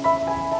Música